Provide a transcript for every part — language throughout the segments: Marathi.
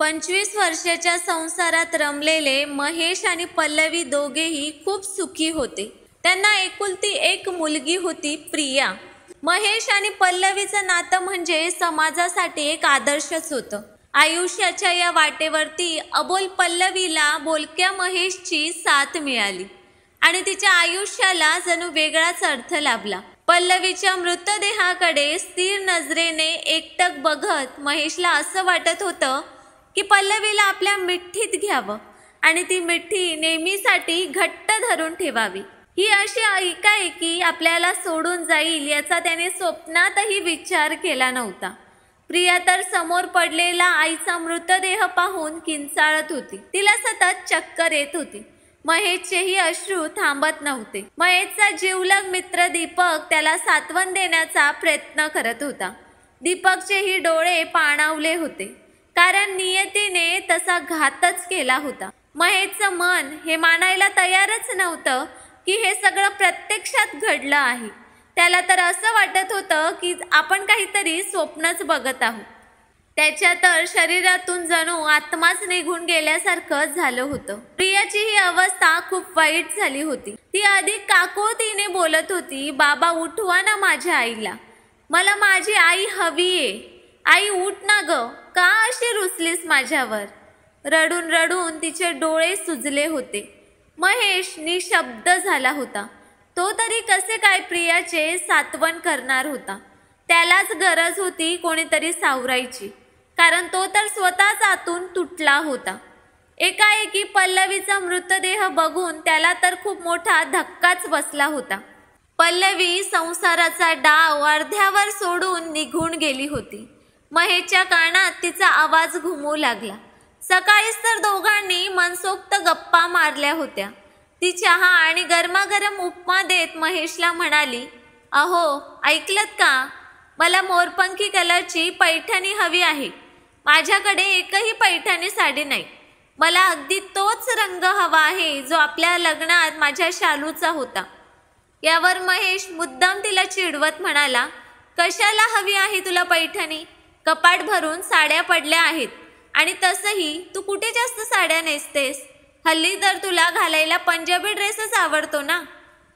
पंचवीस वर्षाच्या संसारात रमलेले महेश आणि पल्लवी दोघेही खूप सुखी होते. त्यांना एकुलती एक मुलगी होती प्रिया. महेश आणि पल्लवीचं नातं म्हणजे समाजासाठी एक आदर्शच होतं. आयुष्याच्या या वाटेवरती अबोल पल्लवीला बोलक्या महेशची साथ मिळाली आणि तिच्या आयुष्याला जणू वेगळाच अर्थ लाभला. पल्लवीच्या मृतदेहाकडे स्थिर नजरेने एकटक बघत महेशला असं वाटत होतं की पल्लवीला आपल्या मिठ्ठीत घ्यावं आणि ती मिठ्ठी नेहमीसाठी घट्ट धरून ठेवावी. ही अशी ऐकाएकी आपल्याला सोडून जाईल याचा त्याने स्वप्नातही विचार केला नव्हता. प्रिया तर समोर पडलेला आईचा मृतदेह पाहून किंचाळत होती. तिला सतत चक्कर येत होती. महेशचेही अश्रू थांबत नव्हते. महेशचा जीवलग मित्र दीपक त्याला सात्वन देण्याचा प्रयत्न करत होता. दीपकचेही डोळे पाणावले होते. कारण नियतीने तसा घातच केला होता. महेशचं मन हे मानायला तयारच नव्हतं की हे सगळं प्रत्यक्षात घडलं आहे. त्याला तर असं वाटत होतं की आपण काहीतरी स्वप्नच बघत आहोत. त्याच्या तर शरीरातून जणू आत्माच निघून गेल्यासारखं झालं होतं. प्रियाची ही अवस्था खूप वाईट झाली होती. ती अधिक काकोतीने बोलत होती बाबा उठवा ना माझ्या आईला. मला माझी आई हवीये आई उठ ना ग. का अशी रुसलीस माझ्यावर? रडून रडून तिचे डोळे सुजले होते. महेश निशब्द झाला होता. तो तरी कसे काय प्रियाचे सात्वन करणार होता. त्यालाच गरज होती कोणीतरी सावरायची. कारण तो तर स्वतःच आतून तुटला होता. एकाएकी पल्लवीचा मृतदेह बघून त्याला तर खूप मोठा धक्काच बसला होता. पल्लवी संसाराचा डाव अर्ध्यावर सोडून निघून गेली होती. महेशच्या कानात तिचा आवाज घुमू लागला. सकाळीच तर दोघांनी मनसोक्त गप्पा मारल्या होत्या. ती चहा आणि गरमागरम उपमा देत महेशला म्हणाली अहो ऐकलत का? मला मोरपंखी कलरची पैठणी हवी आहे. माझ्याकडे एकही पैठणी साडी नाही. मला अगदी तोच रंग हवा आहे जो आपल्या लग्नात माझ्या शालूचा होता. यावर महेश मुद्दाम तिला चिडवत म्हणाला कशाला हवी आहे तुला पैठणी? कपाट भरून साड्या पडल्या आहेत. आणि तसंही तू कुठे जास्त साड्या नेसतेस? हल्ली तर तुला घालायला पंजाबी ड्रेसच आवडतो ना?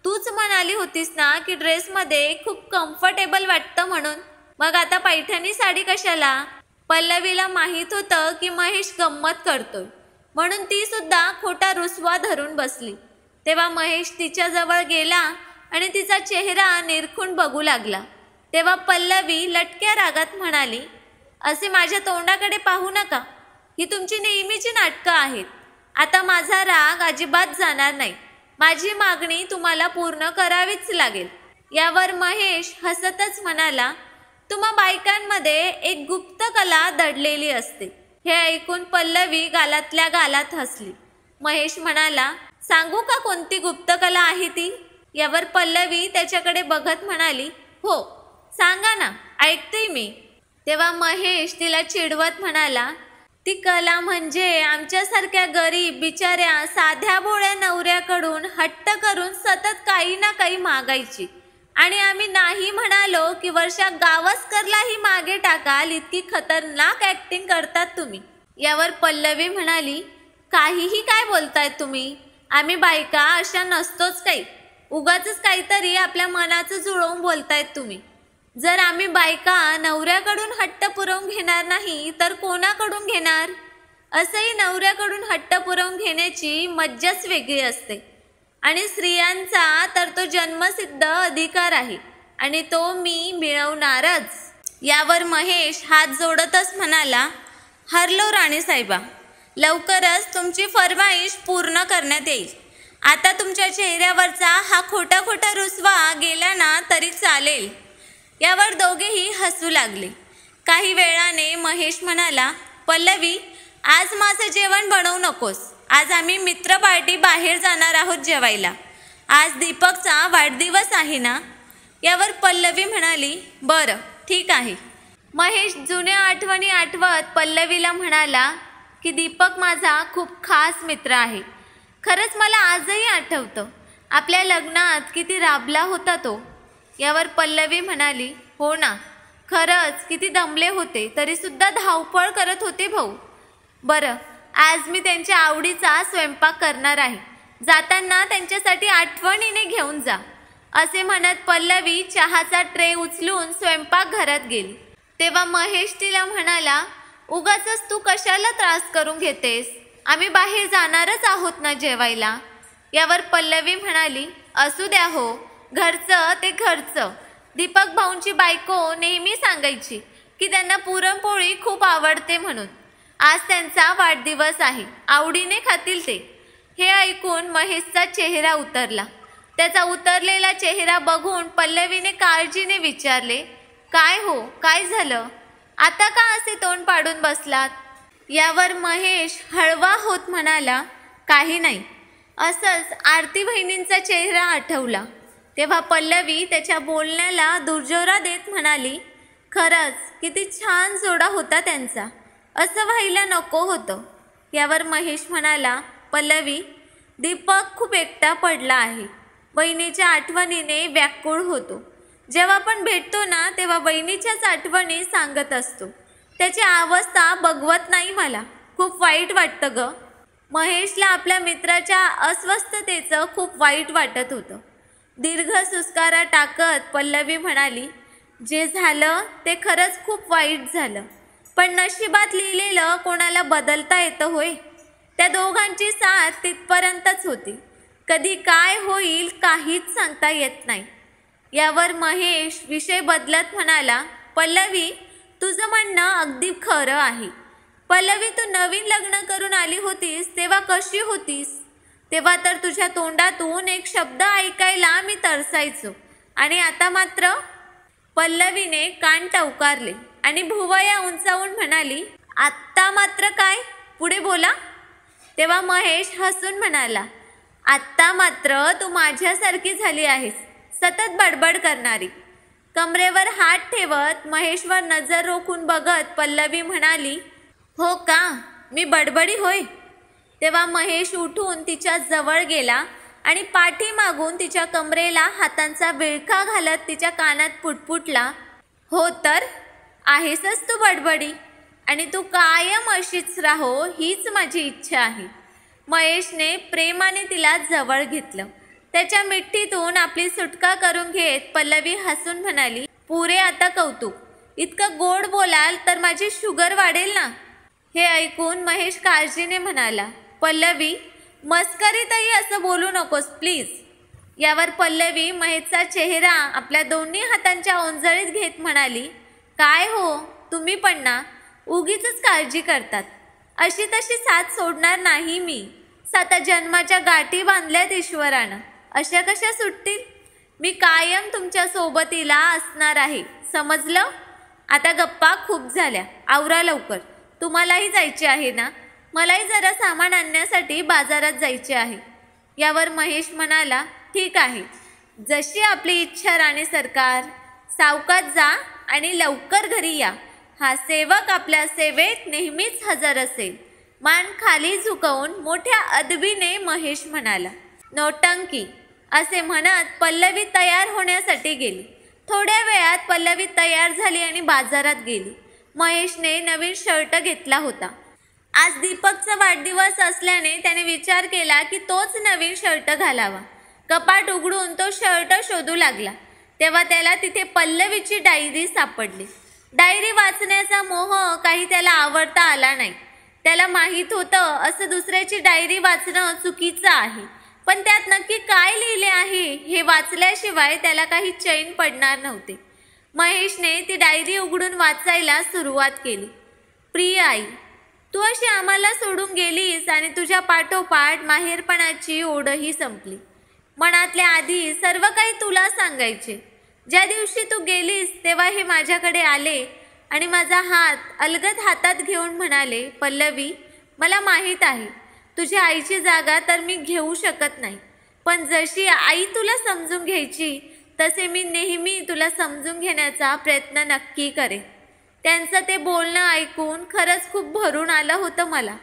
तूच म्हणाली होतीस ना की ड्रेसमध्ये खूप कम्फर्टेबल वाटतं म्हणून? मग आता पैठणी साडी कशाला? पल्लवीला माहीत होतं की महेश गंमत करतोय. म्हणून ती सुद्धा खोटा रुसवा धरून बसली. तेव्हा महेश तिच्याजवळ गेला आणि तिचा चेहरा निरखून बघू लागला. तेव्हा पल्लवी लटक्या रागात म्हणाली असे माझ्या तोंडाकडे पाहू नका. ही तुमची नेहमीची नाटकं आहेत. आता माझा राग अजिबात जाणार नाही. माझी मागणी तुम्हाला पूर्ण करावीच लागेल. यावर महेश हसतच म्हणाला तुम्हा बायकांमध्ये एक गुप्त कला दडलेली असते. हे ऐकून पल्लवी गालातल्या गालात हसली. महेश म्हणाला सांगू का कोणती गुप्त कला आहे ती? यावर पल्लवी त्याच्याकडे बघत म्हणाली हो सांगा ना ऐकते मी. तेव्हा महेश तिला चिडवत म्हणाला ती कला म्हणजे आमच्यासारख्या गरीब बिचाऱ्या साध्या बोळ्या नवऱ्याकडून हट्ट करून सतत काही ना काही मागायची. आणि आम्ही नाही म्हणालो की वर्षा गावस्करलाही मागे टाकाल इतकी खतरनाक ऍक्टिंग करतात तुम्ही. यावर पल्लवी म्हणाली काहीही काय बोलतायत तुम्ही? आम्ही बायका अशा नसतोच काही. उगाच काहीतरी आपल्या मनाचं जुळवून बोलतायत तुम्ही. जर आम्ही बायका नवऱ्याकडून हट्ट पुरवून घेणार नाही तर कोणाकडून घेणार? असंही नवऱ्याकडून हट्ट पुरवून घेण्याची मज्जाच वेगळी असते. आणि स्त्रियांचा तर तो जन्मसिद्ध अधिकार आहे आणि तो मी मिळवणारच. यावर महेश हात जोडतच म्हणाला हरलो राणीसाहेबा लवकरच तुमची फरमाईश पूर्ण करण्यात येईल. आता तुमच्या चेहऱ्यावरचा हा खोटा खोटा रुसवा गेला ना तरी चालेल. यावर दोघेही हसू लागले. काही वेळाने महेश म्हणाला पल्लवी आज माझं जेवण बनवू नकोस. आज आम्ही मित्र पार्टी बाहेर जाणार आहोत जेवायला. आज दीपकचा वाढदिवस आहे ना? यावर पल्लवी म्हणाली बरं ठीक आहे. महेश जुन्या आठवणी आठवत पल्लवीला म्हणाला की दीपक माझा खूप खास मित्र आहे. खरंच मला आजही आठवतं. आपल्या लग्नात किती राबला होता तो. यावर पल्लवी म्हणाली हो ना. खरंच किती दमले होते तरीसुद्धा धावपळ करत होते भाऊ. बरं. आज मी त्यांच्या आवडीचा स्वयंपाक करणार आहे. जाताना त्यांच्यासाठी आठवणीने घेऊन जा. असे म्हणत पल्लवी चहाचा ट्रे उचलून स्वयंपाकघरात गेली. तेव्हा महेश तिला म्हणाला उगाच तू कशाला त्रास करून घेतेस? आम्ही बाहेर जाणारच आहोत ना जेवायला? यावर पल्लवी म्हणाली असू द्या हो. घरचं ते घरचं. दीपक भाऊंची बायको नेहमी सांगायची की त्यांना पुरणपोळी खूप आवडते म्हणून. आज त्यांचा वाढदिवस आहे. आवडीने खातील ते. हे ऐकून महेशचा चेहरा उतरला. त्याचा उतरलेला चेहरा बघून पल्लवीने काळजीने विचारले काय हो? काय झालं? आता का असे तोंड पाडून बसलात? यावर महेश हळवा होत म्हणाला काही नाही. असंच आरती बहिणींचा चेहरा आठवला. तेव्हा पल्लवी त्याच्या बोलण्याला दुर्जोरा देत म्हणाली खरंच किती छान जोडा होता त्यांचा. असं व्हायला नको होतं. यावर महेश म्हणाला पल्लवी दीपक खूप एकटा पडला आहे. बहिणीच्या आठवणीने व्याकुळ होतो. जेव्हा आपण भेटतो ना तेव्हा बहिणीच्याच आठवणी सांगत असतो. त्याची अवस्था बघवत नाही मला. खूप वाईट वाटतं ग. महेशला आपल्या मित्राच्या अस्वस्थतेचं खूप वाईट वाटत होतं. दीर्घ सुस्कारा टाकत पल्लवी म्हणाली जे झालं ते खरंच खूप वाईट झालं. पण नशिबात लिहिलेलं कोणाला बदलता येतं होय? त्या दोघांची साथ तिथपर्यंतच होती. कधी काय होईल काहीच सांगता येत नाही. यावर महेश विषय बदलत म्हणाला पल्लवी तुझं म्हणणं अगदी खरं आहे. पल्लवी तू नवीन लग्न करून आली होतीस तेव्हा कशी होतीस? तेव्हा तर तुझ्या तोंडातून एक शब्द ऐकायला मी तरसायचो. आणि आता मात्र पल्लवीने कान टवकारले आणि भुवया उंचावून म्हणाली आत्ता मात्र काय? पुढे बोला. तेव्हा महेश हसून म्हणाला आत्ता मात्र तू माझ्यासारखी झाली आहेस सतत बडबड करणारी. कमरेवर हात ठेवत महेशवर नजर रोखून बघत पल्लवी म्हणाली हो का? मी बडबडी होय? तेव्हा महेश उठून तिच्या जवळ गेला आणि पाठी मागून तिच्या कमरेला हातांचा विळखा घालत तिच्या कानात पुटपुटला हो तर आहेसच तू बडबडी आणि तू कायम अशीच राहो हीच माझी इच्छा आहे. महेशने प्रेमाने तिला जवळ घेतलं. त्याच्या मिठ्ठीतून आपली सुटका करून घेत पल्लवी हसून म्हणाली पुरे आता कौतुक. इतकं गोड बोलाल तर माझी शुगर वाढेल ना? हे ऐकून महेश काळजीने म्हणाला पल्लवी मस्करीतही असं बोलू नकोस प्लीज यावर पल्लवी महेशचा चेहरा आपल्या दोन्ही हातांच्या ओंजळीत घेत म्हणाली काय हो तुम्ही पण ना उगीच काळजी करतात. अशी तशी साथ सोडणार नाही मी. साता जन्माच्या गाठी बांधल्यात ईश्वरानं. अशा कशा सुटतील? मी कायम तुमच्या सोबतीला असणार आहे. समजलं? आता गप्पा खूप झाल्या. आवरा लवकर. तुम्हालाही जायचे आहे ना? मलाही जरा सामान आणण्यासाठी बाजारात जायचे आहे. यावर महेश म्हणाला ठीक आहे. जशी आपली इच्छा राणे सरकार सावकात जा आणि लवकर घरी या. हा सेवक आपल्या सेवेत नेहमीच हजर असेल. मान खाली झुकवून मोठ्या अदबीने महेश म्हणाला नोटंकी असे म्हणत पल्लवी तयार होण्यासाठी गेली. थोड्या वेळात पल्लवी तयार झाली आणि बाजारात गेली. महेशने नवीन शर्ट घेतला होता. आज दीपकचा वाढदिवस असल्याने त्याने विचार केला की तोच नवीन शर्ट घालावा. कपाट उघडून तो शर्ट शोधू लागला. तेव्हा त्याला तिथे पल्लवीची डायरी सापडली. डायरी वाचण्याचा मोह काही त्याला आवडता आला नाही. त्याला माहीत होतं असं दुसऱ्याची डायरी वाचणं चुकीचं आहे. पण त्यात नक्की काय लिहिले आहे हे वाचल्याशिवाय त्याला काही चैन पडणार नव्हते. महेशने ती डायरी उघडून वाचायला सुरुवात केली. प्रिय आई तू अशी आम्हाला सोडून गेलीस आणि तुझ्या पाठोपाठ माहेरपणाची ओढही संपली. मनातल्या आधी सर्व काही तुला सांगायचे. ज्या दिवशी तू गेलीस तेव्हा हे माझ्याकडे आले आणि माझा हात अलगद हातात घेऊन म्हणाले पल्लवी मला माहीत आहे तुझ्या आईची जागा तर मी घेऊ शकत नाही. पण जशी आई तुला समजून घ्यायची तसे मी नेहमी तुला समजून घेण्याचा प्रयत्न नक्की करेन. त्यांचं ते बोलणं ऐकून खरंच खूप भरून आलं होतं मला.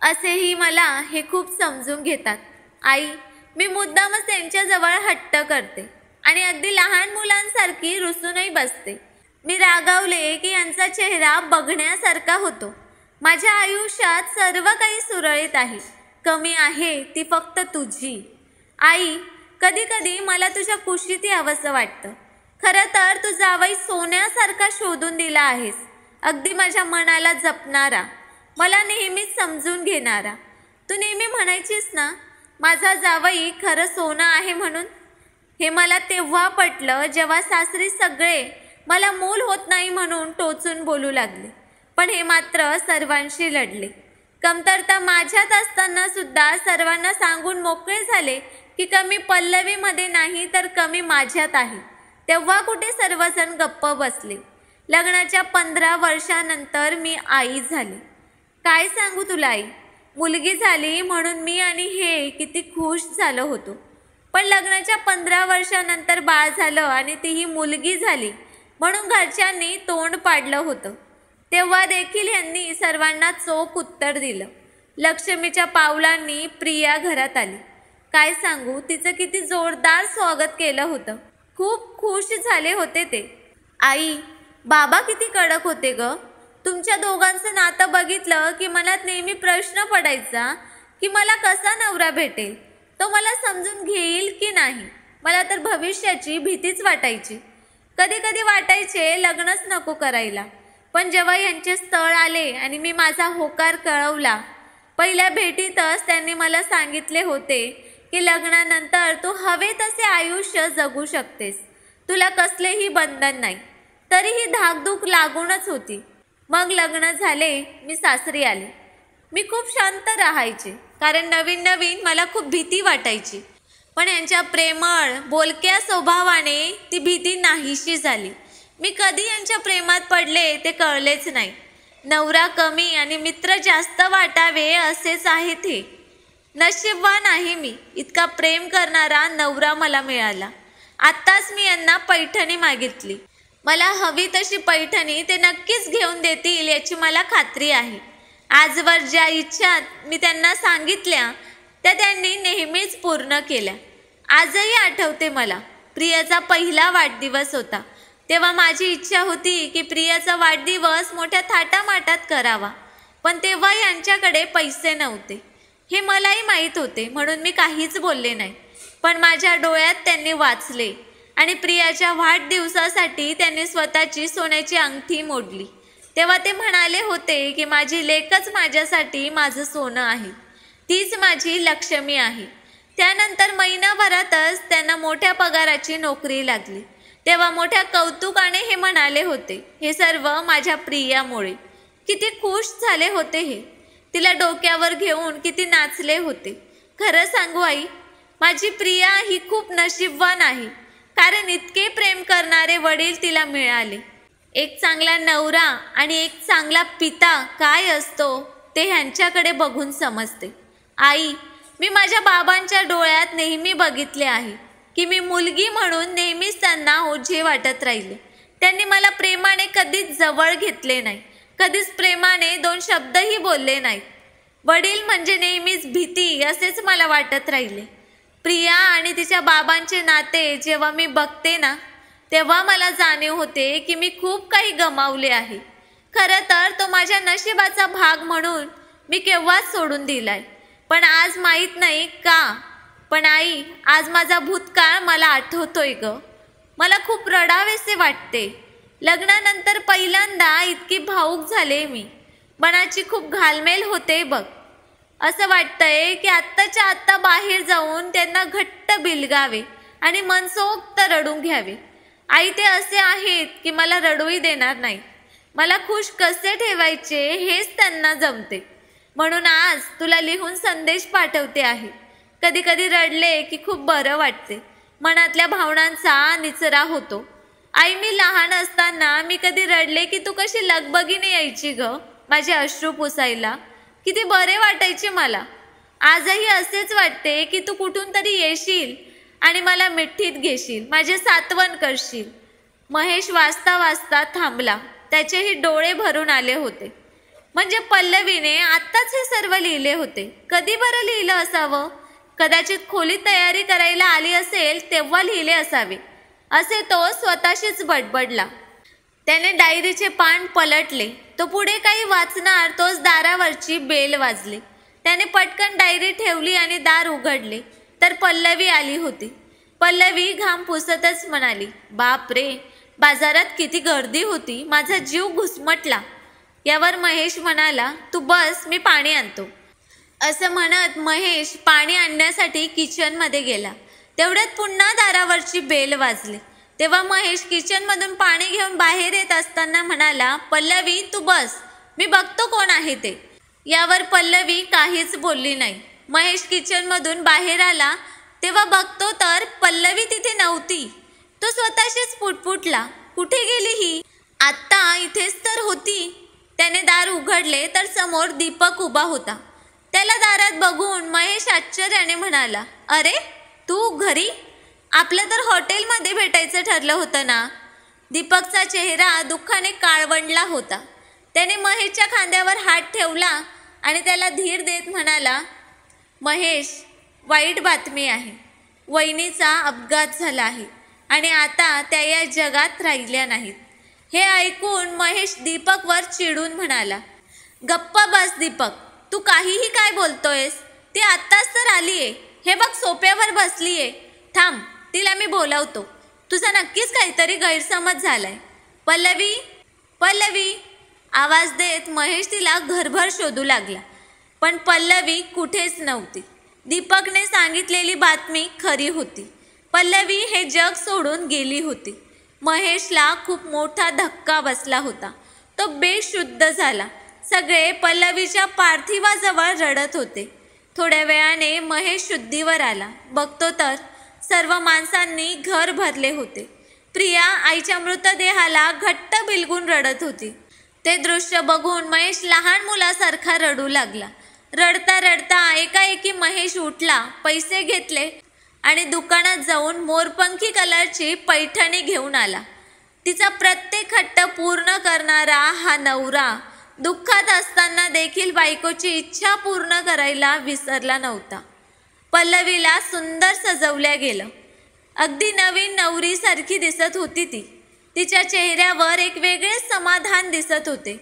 असेही मला हे खूप समजून घेतात. आई मी मुद्दामच त्यांच्याजवळ हट्ट करते आणि अगदी लहान मुलांसारखी रुसूनही बसते. मी रागावले की यांचा चेहरा बघण्यासारखा होतो. माझ्या आयुष्यात सर्व काही सुरळीत आहे. कमी आहे ती फक्त तुझी. आई कधी कधी मला तुझ्या कुशीत यावंसं वाटतं. खरं तर तू जावई सोन्यासारखा शोधून दिला आहेस. अगदी माझ्या मनाला जपणारा. मला नेहमीच समजून घेणारा. तू नेहमी म्हणायचीस ना माझा जावई खरं सोनं आहे म्हणून? हे मला तेव्हा पटलं जेव्हा सासरी सगळे मला मूल होत नाही म्हणून टोचून बोलू लागले. पण हे मात्र सर्वांशी लढले. कमतरता माझ्यात असताना सुद्धा सर्वांना सांगून मोकळे झाले की कमी पल्लवीमध्ये नाही तर कमी माझ्यात आहे. तेव्हा कुठे सर्वजण गप्प बसले? लग्नाच्या पंधरा वर्षानंतर मी आई झाले. काय सांगू तुला आई? मुलगी झाली म्हणून मी आणि हे किती खुश झालो होतो. पण लग्नाच्या पंधरा वर्षानंतर बाळ झालं आणि तीही मुलगी झाली म्हणून घरच्यांनी तोंड पाडलं होतं. तेव्हा देखील यांनी सर्वांना चोख उत्तर दिलं. लक्ष्मीच्या पावलांनी प्रिया घरात आली. काय सांगू तिचं किती जोरदार स्वागत केलं होतं. खूप खुश झाले होते ते. आई बाबा किती कडक होते ग. तुमच्या दोघांचं नातं बघितलं की मनात नेहमी प्रश्न पडायचा की मला कसा नवरा भेटेल? तो मला समजून घेईल की नाही? मला तर भविष्याची भीतीच वाटायची. कधी कधी वाटायचे लग्नच नको करायला. पण जेव्हा यांचे स्थळ आले आणि मी माझा होकार कळवला पहिल्या भेटीतच त्यांनी मला सांगितले होते की लग्नानंतर तू हवे तसे आयुष्य जगू शकतेस. तुला कसलेही बंधन नाही. तरीही धाकधूक लागूनच होती. मग लग्न झाले मी सासरी आले. मी खूप शांत राहायचे कारण नवीन नवीन मला खूप भीती वाटायची. पण यांच्या प्रेमळ बोलक्या स्वभावाने ती भीती नाहीशी झाली. मी कधी यांच्या प्रेमात पडले ते कळलेच नाही. नवरा कमी आणि मित्र जास्त वाटावे असेच आहे ते नशीबवान आहे मी. इतका प्रेम करणारा नवरा मला मिळाला. आत्ताच मी यांना पैठणी मागितली. मला हवी तशी पैठणी ते नक्कीच घेऊन देतील याची मला खात्री आहे. आजवर ज्या इच्छा मी त्यांना सांगितल्या त्या त्यांनी नेहमीच पूर्ण केल्या. आजही आठवते मला. प्रियाचा पहिला वाढदिवस होता. तेव्हा माझी इच्छा होती की प्रियाचा वाढदिवस मोठ्या थाटामाटात करावा. पण तेव्हा यांच्याकडे पैसे नव्हते. हे मलाही माहीत होते म्हणून मी काहीच बोलले नाही. पण माझ्या डोळ्यात त्यांनी वाचले आणि प्रियाच्या वाढदिवसासाठी त्यांनी स्वतःची सोन्याची अंगठी मोडली. तेव्हा ते म्हणाले होते की माझी लेकच माझ्यासाठी माझं सोनं आहे. तीच माझी लक्ष्मी आहे. त्यानंतर महिनाभरातच त्यांना मोठ्या पगाराची नोकरी लागली. तेव्हा मोठ्या कौतुकाने हे म्हणाले होते हे सर्व माझ्या प्रियामुळे. किती खुश झाले होते हे. तिला डोक्यावर घेऊन किती नाचले होते. खरं सांगू आई माझी प्रिया ही खूप नशीबवान आहे कारण इतके प्रेम करणारे वडील तिला मिळाले. एक चांगला नवरा आणि एक चांगला पिता काय असतो ते ह्यांच्याकडे बघून समजते. आई मी माझ्या बाबांच्या डोळ्यात नेहमी बघितले आहे की मी मुलगी म्हणून नेहमीच त्यांना ओझे वाटत राहिले. त्यांनी मला प्रेमाने कधीच जवळ घेतले नाही. कधीच प्रेमाने दोन शब्दही बोलले नाहीत. वडील म्हणजे नेहमीच भीती असेच मला वाटत राहिले. प्रिया आणि तिच्या बाबांचे नाते जेव्हा मी बघते ना तेव्हा मला जाणीव होते की मी खूप काही गमावले आहे. खरं तर तो माझ्या नशिबाचा भाग म्हणून मी केव्हाच सोडून दिलाय. पण आज माहीत नाही का? पण आई आज माझा भूतकाळ मला आठवतोय ग. मला खूप रडावेसे वाटते. लग्नानंतर पहिल्यांदा इतकी भाऊक झाले मी. मनाची खूप घालमेल होते बघ. असं वाटतंय की आत्ताच्या आत्ता बाहेर जाऊन त्यांना घट्ट बिलगावे आणि मनसोक्त रडून घ्यावे. आई ते असे आहेत की मला रडूही देणार नाही. मला खुश कसे ठेवायचे हेच त्यांना जमते. म्हणून आज तुला लिहून संदेश पाठवते आहे. कधी कधी रडले की खूप बरं वाटते. मनातल्या भावनांचा निचरा होतो. आई मी लहान असताना मी कधी रडले की तू कशी लगबगीने यायची ग? माझे अश्रू पुसायला. किती बरे वाटायचे मला. आजही असेच वाटते की तू कुठून तरी येशील आणि मला मिठ्ठीत घेशील माझे सातवण करशील. महेश वाचता वाचता थांबला. त्याचेही डोळे भरून आले होते. म्हणजे पल्लवीने आत्ताच हे सर्व लिहिले होते. कधी बरं लिहिलं असावं? कदाचित खोलीत तयारी करायला आली असेल तेव्हा लिहिले असावे. असे तो स्वतःशीच बडबडला. त्याने डायरीचे पान पलटले. तो पुढे काही वाचणार तोच दारावरची बेल वाजली. त्याने पटकन डायरी ठेवली आणि दार उघडले. तर पल्लवी आली होती. पल्लवी घाम पुसतच म्हणाली बाप रे बाजारात किती गर्दी होती. माझा जीव घुसमटला. यावर महेश म्हणाला तू बस मी पाणी आणतो. असं म्हणत महेश पाणी आणण्यासाठी किचनमध्ये गेला. तेवढ्यात पुन्हा दारावरची बेल वाजली. तेव्हा महेश किचनमधून पाणी घेऊन बाहेर येत असताना म्हणाला पल्लवी तू बस. मी बघतो कोण आहे ते. यावर पल्लवी काहीच बोलली नाही. महेश किचनमधून बाहेर आला. तेव्हा बघतो तर पल्लवी तिथे नव्हती. तो स्वतःशीच पुटपुटला कुठे गेली ही? आत्ता इथेच तर होती. त्याने दार उघडले तर समोर दीपक उभा होता. त्याला दारात बघून महेश आश्चर्याने म्हणाला अरे तू घरी? आपलं तर हॉटेलमध्ये भेटायचं ठरलं होतं ना. दीपकचा चेहरा दुःखाने काळवंडला होता. त्याने महेशच्या खांद्यावर हात ठेवला आणि त्याला धीर देत म्हणाला महेश वाईट बातमी आहे. वहिनीचा अपघात झाला आहे आणि आता त्या या जगात राहिल्या नाहीत. हे ऐकून महेश दीपकवर चिडून म्हणाला गप्पा बस दीपक तू काहीही काय बोलतोयस ती आत्ताच तर आली आहे हे बघ सोप्यावर बसली आहे थांब तिला मी बोलावतो. तुझा नक्कीच काहीतरी गैरसमज झालाय. पल्लवी पल्लवी. आवाज देत महेश तिला घरभर शोधू लागला. पण पल्लवी कुठेच नव्हती. दीपकने सांगितलेली बातमी खरी होती. पल्लवी हे जग सोडून गेली होती. महेशला खूप मोठा धक्का बसला होता. तो बेशुद्ध झाला. सगळे पल्लवीच्या पार्थिवाजवळ रडत होते. थोड्या वेळाने महेश शुद्धीवर आला. बघतो तर सर्व माणसांनी घर भरले होते. प्रिया आईच्या मृतदेहाला घट्ट बिलगून रडत होती. ते दृश्य बघून महेश लहान मुलासारखा रडू लागला. रडता रडता एकाएकी महेश उठला पैसे घेतले आणि दुकानात जाऊन मोरपंखी कलरची पैठणी घेऊन आला. तिचा प्रत्येक हट्ट पूर्ण करणारा हा नवरा दुःखात असताना देखील बायकोची इच्छा पूर्ण करायला विसरला नव्हता. पल्लवीला सुंदर सजवल्या गेलं. अगदी नवीन नवरीसारखी दिसत होती ती. तिच्या चेहऱ्यावर एक वेगळे समाधान दिसत होते.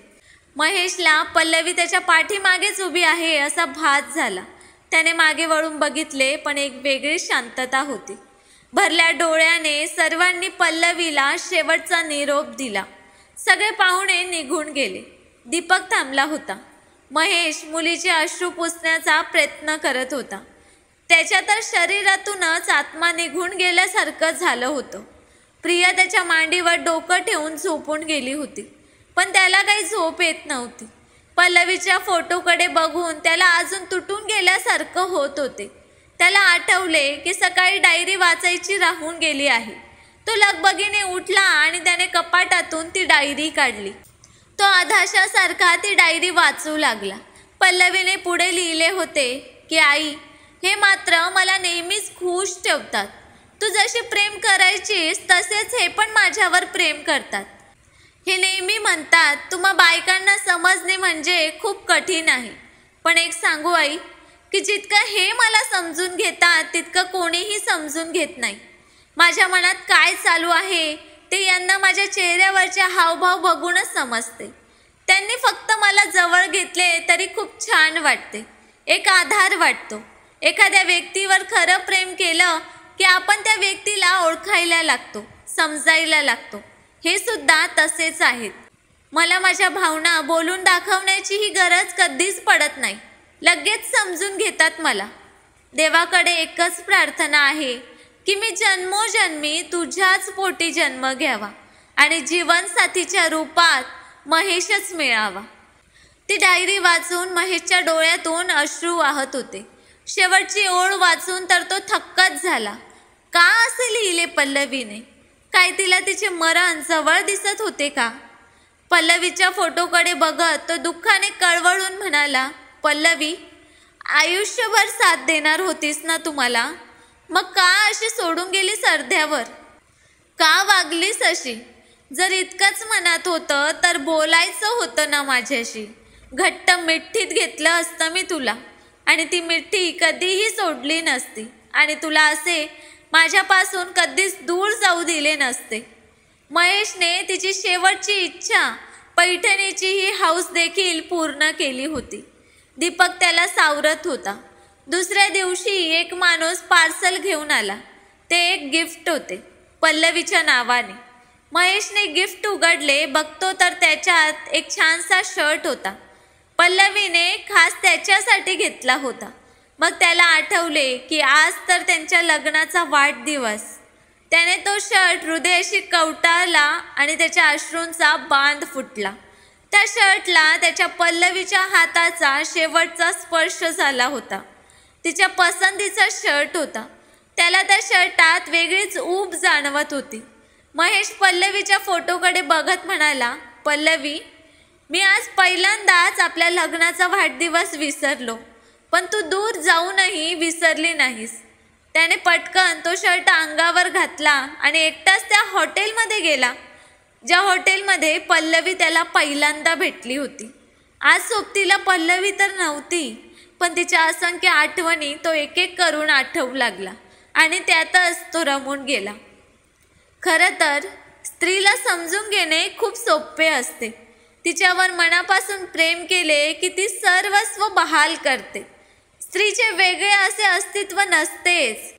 महेशला पल्लवी त्याच्या पाठीमागेच उभी आहे असा भास झाला. त्याने मागे वळून बघितले पण एक वेगळी शांतता होती. भरल्या डोळ्याने सर्वांनी पल्लवीला शेवटचा निरोप दिला. सगळे पाहुणे निघून गेले. दीपक थांबला होता. महेश मुलीचे अश्रू पुसण्याचा प्रयत्न करत होता. त्याच्या तर शरीरातूनच आत्मा निघून गेल्यासारखं झालं होतं. प्रिया त्याच्या मांडीवर डोकं ठेवून झोपून गेली होती पण त्याला काही झोप येत नव्हती. पल्लवीच्या फोटोकडे बघून त्याला अजून तुटून गेल्यासारखं होत होते. त्याला आठवले की सकाळी डायरी वाचायची राहून गेली आहे. तो लगबगीने उठला आणि त्याने कपाटातून ती डायरी काढली. तो आधाशासारखा ती डायरी वाचू लागला. पल्लवीने पुढे लिहिले होते की आई हे मात्र मला नेहमीच खुश ठेवतात. तू जशी प्रेम करायचीस तसेच हे पण माझ्यावर प्रेम करतात. हे नेहमी म्हणतात तुम्हा बायकांना समजणे म्हणजे खूप कठीण आहे. पण एक सांगू आई की जितकं हे मला समजून घेतात तितकं कोणीही समजून घेत नाही. माझ्या मनात काय चालू आहे ते यांना माझ्या चेहऱ्यावरचे हावभाव बघूनच समजते. त्यांनी फक्त मला जवळ घेतले तरी खूप छान वाटते. एक आधार वाटतो. एखाद्या व्यक्तीवर खरं प्रेम केलं की आपण त्या व्यक्तीला ओळखायला लागतो समजायला लागतो. हे सुद्धा तसेच आहेत. मला माझ्या भावना बोलून दाखवण्याची ही गरज कधीच पडत नाही. लगेच समजून घेतात मला. देवाकडे एकच प्रार्थना आहे की मी जन्मोजन्मी तुझ्याच पोटी जन्म घ्यावा आणि जीवनसाथीच्या रूपात महेशच मिळावा. ती डायरी वाचून महेशच्या डोळ्यातून अश्रू वाहत होते. शेवटची ओळ वाचून तर तो थक्कच झाला. का असे लिहिले पल्लवीने? काय तिला तिचे मरण जवळ दिसत होते का? पल्लवीच्या फोटोकडे बघत तो दुःखाने कळवळून म्हणाला पल्लवी आयुष्यभर साथ देणार होतीस ना तुम्हाला मग का अशी सोडून गेली सरध्यावर? का वागलीस अशी? जर इतकंच मनात होतं तर बोलायचं होतं ना माझ्याशी. घट्ट मिठ्ठीत घेतलं असतं मी तुला. आणि ती मिठ्ठी कधीही सोडली नसती. आणि तुला असे माझ्यापासून कधीच दूर जाऊ दिले नसते. महेशने तिची शेवटची इच्छा पैठणीची ही हाऊस देखील पूर्ण केली होती. दीपक त्याला सावरत होता. दुसऱ्या दिवशी एक माणूस पार्सल घेऊन आला. ते एक गिफ्ट होते पल्लवीच्या नावाने. महेशने गिफ्ट उघडले बघतो तर त्याच्यात एक छानसा शर्ट होता. पल्लवीने खास त्याच्यासाठी घेतला होता. मग त्याला आठवले की आज तर त्यांच्या लग्नाचा वाढदिवस. त्याने तो शर्ट हृदयाशी कवटाळला आणि त्याच्या अश्रूंचा बांध फुटला. त्या शर्टला त्याच्या पल्लवीच्या हाताचा शेवटचा स्पर्श झाला होता. तिच्या पसंतीचा शर्ट होता. त्याला त्या शर्टात वेगळीच ऊब जाणवत होती. महेश पल्लवीच्या फोटोकडे बघत म्हणाला पल्लवी मी आज पहिल्यांदाच आपल्या लग्नाचा वाढदिवस विसरलो पण तू दूर जाऊनही विसरली नाहीस. त्याने पटकन तो शर्ट अंगावर घातला आणि एकटाच त्या हॉटेलमध्ये गेला ज्या हॉटेलमध्ये पल्लवी त्याला पहिल्यांदा भेटली होती. आज सोबतीला पल्लवी तर नव्हती पण तिच्या असंख्य आठवणी तो एक एक करून आठवू लागला आणि त्यातच तो रमून गेला. खरं तर स्त्रीला समजून घेणे खूप सोपे असते. तिच्यावर मनापासून प्रेम केले की ती सर्वस्व बहाल करते. स्त्रीचे वेगळे असे अस्तित्व नसतेच.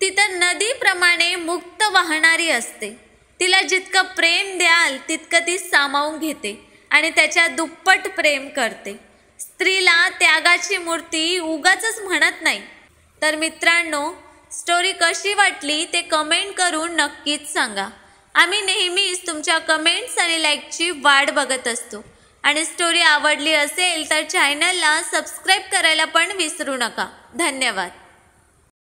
ती तर नदीप्रमाणे मुक्त वाहणारी असते. तिला जितकं प्रेम द्याल तितकं ती सामावून घेते आणि त्याच्या दुप्पट प्रेम करते. स्त्रीला त्यागाची मूर्ती उगाच म्हणत नाही. तर मित्रांनो स्टोरी कशी वाटली ते कमेंट करून नक्कीच सांगा. आम्ही नेहमीच तुमच्या कमेंट्स आणि लाईकची वाट बघत असतो. आणि स्टोरी आवडली असेल तर चॅनलला सबस्क्राईब करायला पण विसरू नका. धन्यवाद.